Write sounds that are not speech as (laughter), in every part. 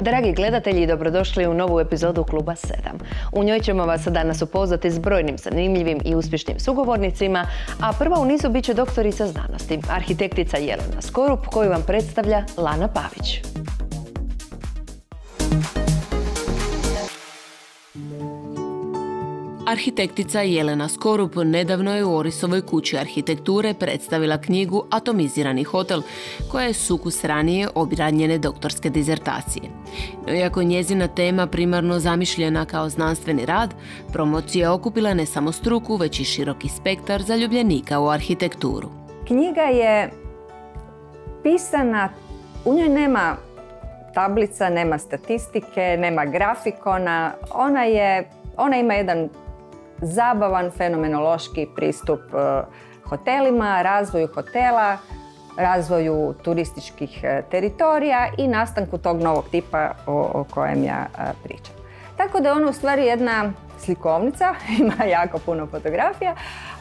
Dragi gledatelji, dobrodošli u novu epizodu Kluba 7. U njoj ćemo vas danas upoznati s brojnim zanimljivim i uspješnim sugovornicima, a prva u nizu bit će doktorica znanosti, arhitektica Jelena Skorup, koju vam predstavlja Lana Pavić. Arhitektica Jelena Skorup nedavno je u Orisovoj kući arhitekture predstavila knjigu Atomizirani hotel, koja je sukus ranije obranjene doktorske dizertacije. Iako njezina tema primarno zamišljena kao znanstveni rad, promocija je okupila ne samo struku, već i široki spektar zaljubljenika u arhitekturu. Knjiga je pisana, u njoj nema tablica, nema statistike, nema grafikona. Ona je ona ima jedan zabavan fenomenološki pristup e, hotelima, razvoju hotela, razvoju turističkih e, teritorija i nastanku tog novog tipa o, kojem ja e, pričam. Tako da je ono u stvari jedna slikovnica, (laughs) ima jako puno fotografija,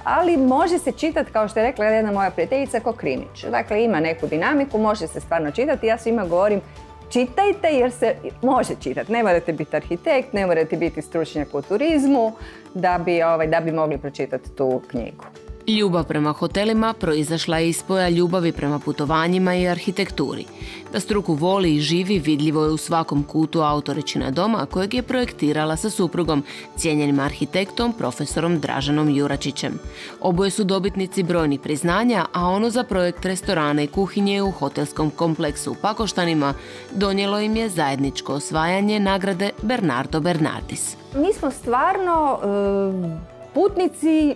ali može se čitati, kao što je rekla jedna moja prijateljica, ko krimić. Dakle, ima neku dinamiku, može se stvarno čitati. Ja svima govorim, čitajte jer se može čitati. Ne morate biti arhitekt, ne morate biti stručnjak u turizmu da bi, ovaj, da bi mogli pročitati tu knjigu. Ljubav prema hotelima proizašla je iz spoja ljubavi prema putovanjima i arhitekturi. Da struku voli i živi vidljivo je u svakom kutu autorečina doma kojeg je projektirala sa suprugom, cijenjenim arhitektom profesorom Dražanom Juračićem. Oboje su dobitnici brojnih priznanja, a ono za projekt restorana i kuhinje u hotelskom kompleksu u Pakoštanima donijelo im je zajedničko osvajanje nagrade Bernardo Bernardis. Mi smo stvarno e, putnici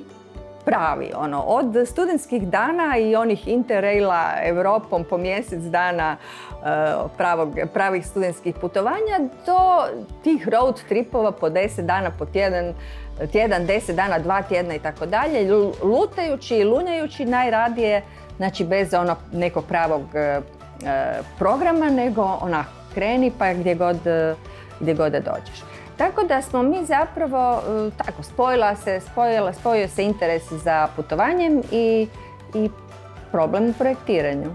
pravi, ono, od studentskih dana i onih interraila Europom po mjesec dana e, pravog, pravih studentskih putovanja do tih road tripova po deset dana po tjedan, tjedan, deset dana, dva tjedna i tako dalje, lutajući i lunjajući najradije, znači bez ono nekog pravog e, programa, nego ona kreni pa gdje god, gdje god dođeš. Tako da smo mi zapravo, e, tako, spojila se, spojila, spojio se interes za putovanjem i, i problem u projektiranju.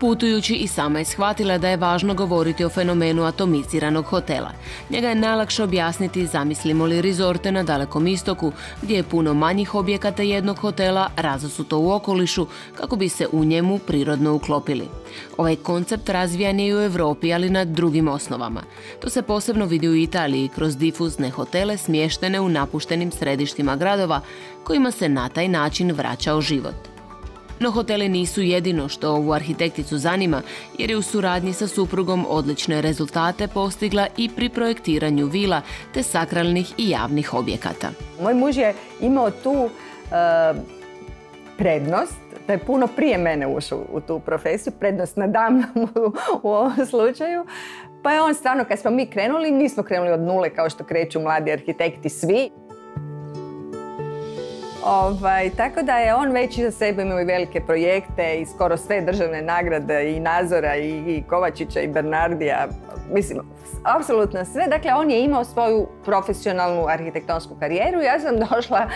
Putujući i sama je shvatila da je važno govoriti o fenomenu atomiziranog hotela. Njega je najlakše objasniti zamislimo li rizorte na dalekom istoku, gdje je puno manjih objekata jednog hotela razasuto u okolišu kako bi se u njemu prirodno uklopili. Ovaj koncept razvijan je i u Europi, ali na drugim osnovama. To se posebno vidi u Italiji kroz difuzne hotele smještene u napuštenim središtima gradova kojima se na taj način vraćao život. No hoteli nisu jedino što ovu arhitekticu zanima, jer je u suradnji sa suprugom odlične rezultate postigla i pri projektiranju vila te sakralnih i javnih objekata. Moj muž je imao tu e, prednost da je puno prije mene ušao u tu profesiju, prednost na u, u ovom slučaju. Pa je on stvarno, kad smo mi krenuli, nismo krenuli od nule kao što kreću mladi arhitekti svi. Ovaj, tako da je on već za sebe imao i velike projekte i skoro sve državne nagrade i Nazora i, i Kovačića i Bernardija. Mislim, apsolutno sve. Dakle, on je imao svoju profesionalnu arhitektonsku karijeru. Ja sam (laughs) došla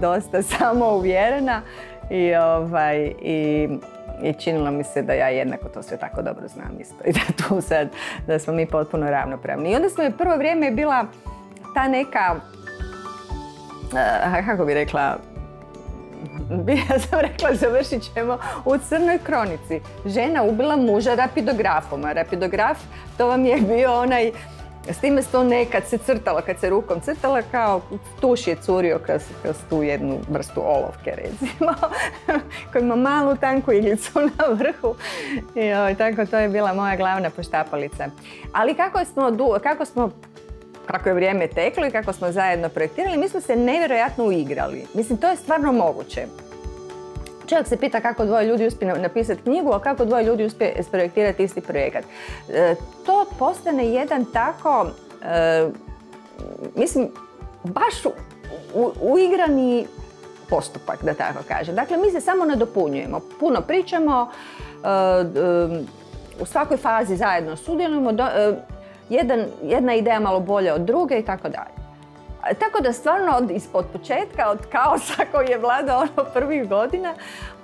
dosta samouvjerena i, ovaj, i i činilo mi se da ja jednako to sve tako dobro znam isto i da tu sad, da smo mi potpuno ravnopravni. I onda smo je prvo vrijeme bila ta neka kako bi rekla, (laughs) ja sam rekla završit ćemo u crnoj kronici. Žena ubila muža rapidografom, a rapidograf to vam je bio onaj s time se to nekad se crtalo, kad se rukom crtala, kao tuš je curio kroz, kroz tu jednu vrstu olovke, recimo, (laughs) koja ima malu tanku iglicu na vrhu. I, o, tako, to je bila moja glavna poštapalica. Ali kako smo, kako smo kako je vrijeme teklo i kako smo zajedno projektirali, mi smo se nevjerojatno uigrali. Mislim, to je stvarno moguće. Čovjek se pita kako dvoje ljudi uspije napisati knjigu, a kako dvoje ljudi uspije sprojektirati isti projekat. E, to postane jedan tako, e, mislim, baš uigrani postupak, da tako kažem. Dakle, mi se samo nadopunjujemo. Puno pričamo, e, u svakoj fazi zajedno sudjelujemo, jedan, jedna ideja malo bolja od druge i tako dalje. Tako da stvarno od, ispod početka, od kaosa (laughs) koji je vladao ono prvih godina,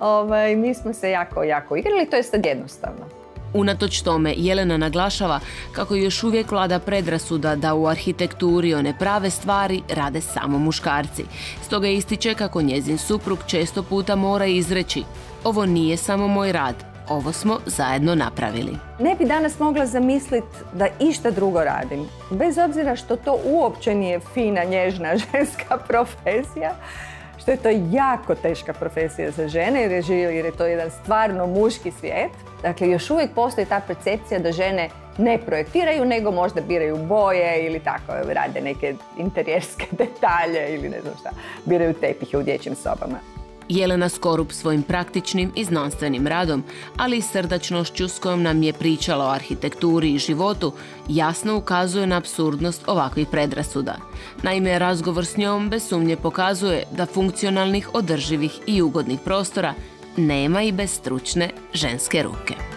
ovaj, mi smo se jako, jako igrali, to je sad jednostavno. Unatoč tome, Jelena naglašava kako još uvijek vlada predrasuda da u arhitekturi one prave stvari rade samo muškarci. Stoga ističe kako njezin suprug često puta mora izreći ovo nije samo moj rad, ovo smo zajedno napravili. Ne bi danas mogla zamisliti da išta drugo radim. Bez obzira što to uopće nije fina, nježna (laughs) ženska profesija, što je to jako teška profesija za žene jer je, jer je to jedan stvarno muški svijet. Dakle, još uvijek postoji ta percepcija da žene ne projektiraju, nego možda biraju boje ili tako, rade neke interijerske (laughs) detalje ili ne znam šta, biraju tepihe u dječjim sobama. Jelena Skorup svojim praktičnim i znanstvenim radom, ali i srdačnošću s kojom nam je pričala o arhitekturi i životu, jasno ukazuje na absurdnost ovakvih predrasuda. Naime, razgovor s njom bez sumnje pokazuje da funkcionalnih, održivih i ugodnih prostora nema i bez stručne ženske ruke.